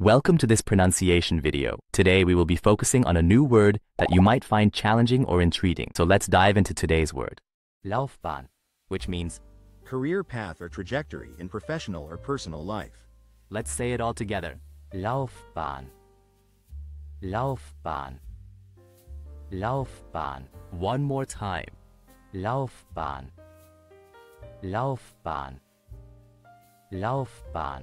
Welcome to this pronunciation video. Today we will be focusing on a new word that you might find challenging or intriguing. So let's dive into today's word. Laufbahn, which means, Career path or trajectory in professional or personal life. let's say it all together. Laufbahn. Laufbahn. Laufbahn. One more time. Laufbahn. Laufbahn. Laufbahn.